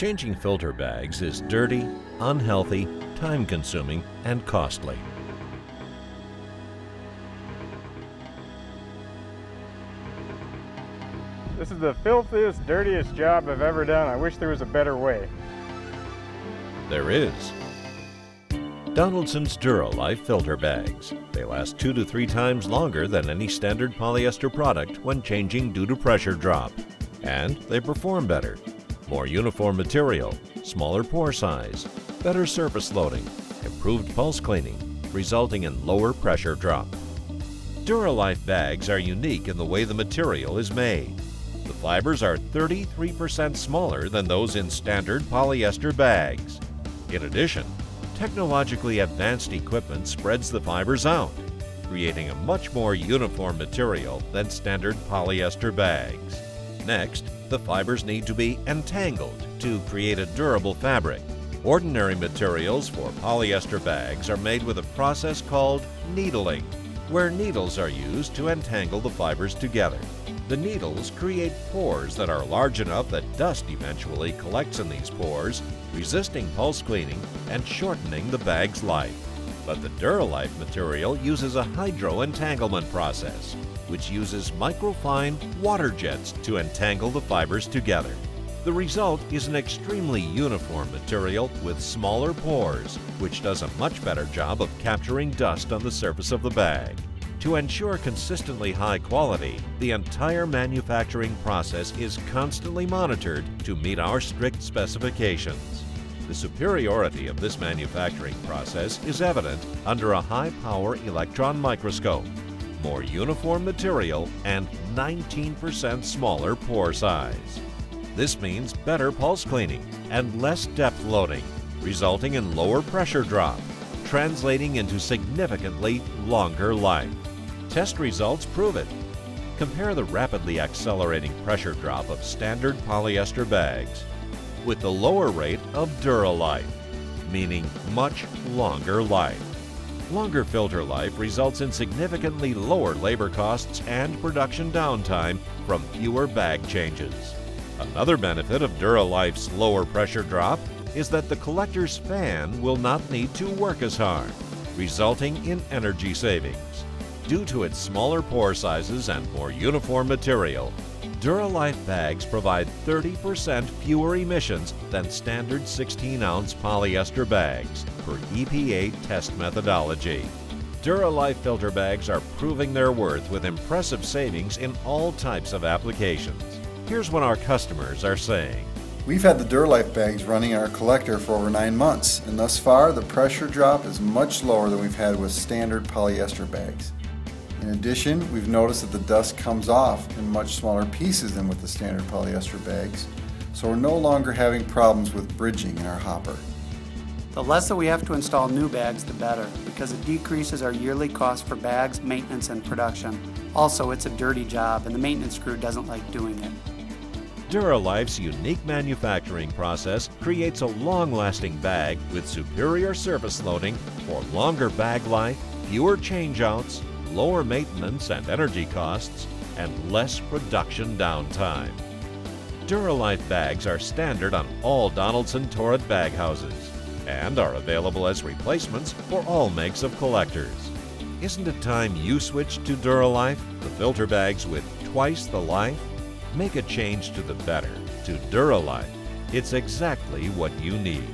Changing filter bags is dirty, unhealthy, time-consuming, and costly. This is the filthiest, dirtiest job I've ever done. I wish there was a better way. There is. Donaldson's Duralife filter bags. They last two to three times longer than any standard polyester product when changing due to pressure drop. And they perform better. More uniform material, smaller pore size, better surface loading, improved pulse cleaning, resulting in lower pressure drop. Duralife bags are unique in the way the material is made. The fibers are 33% smaller than those in standard polyester bags. In addition, technologically advanced equipment spreads the fibers out, creating a much more uniform material than standard polyester bags. Next, the fibers need to be entangled to create a durable fabric. Ordinary materials for polyester bags are made with a process called needling, where needles are used to entangle the fibers together. The needles create pores that are large enough that dust eventually collects in these pores, resisting pulse cleaning and shortening the bag's life. But the Duralife material uses a hydro entanglement process, which uses microfine water jets to entangle the fibers together. The result is an extremely uniform material with smaller pores, which does a much better job of capturing dust on the surface of the bag. To ensure consistently high quality, the entire manufacturing process is constantly monitored to meet our strict specifications. The superiority of this manufacturing process is evident under a high-power electron microscope, more uniform material, and 19% smaller pore size. This means better pulse cleaning and less depth loading, resulting in lower pressure drop, translating into significantly longer life. Test results prove it. Compare the rapidly accelerating pressure drop of standard polyester bags with the lower rate of Duralife, meaning much longer life. Longer filter life results in significantly lower labor costs and production downtime from fewer bag changes. Another benefit of Duralife's lower pressure drop is that the collector's fan will not need to work as hard, resulting in energy savings. Due to its smaller pore sizes and more uniform material, Duralife bags provide 30% fewer emissions than standard 16-ounce polyester bags per EPA test methodology. Duralife filter bags are proving their worth with impressive savings in all types of applications. Here's what our customers are saying. We've had the Duralife bags running in our collector for over nine months, and thus far the pressure drop is much lower than we've had with standard polyester bags. In addition, we've noticed that the dust comes off in much smaller pieces than with the standard polyester bags, so we're no longer having problems with bridging in our hopper. The less that we have to install new bags, the better, because it decreases our yearly cost for bags, maintenance, and production. Also, it's a dirty job, and the maintenance crew doesn't like doing it. Duralife's unique manufacturing process creates a long-lasting bag with superior surface loading for longer bag life, fewer changeouts, lower maintenance and energy costs, and less production downtime. Duralife bags are standard on all Donaldson Torit bag houses and are available as replacements for all makes of collectors. Isn't it time you switched to Duralife, the filter bags with twice the life? Make a change to the better to Duralife. It's exactly what you need.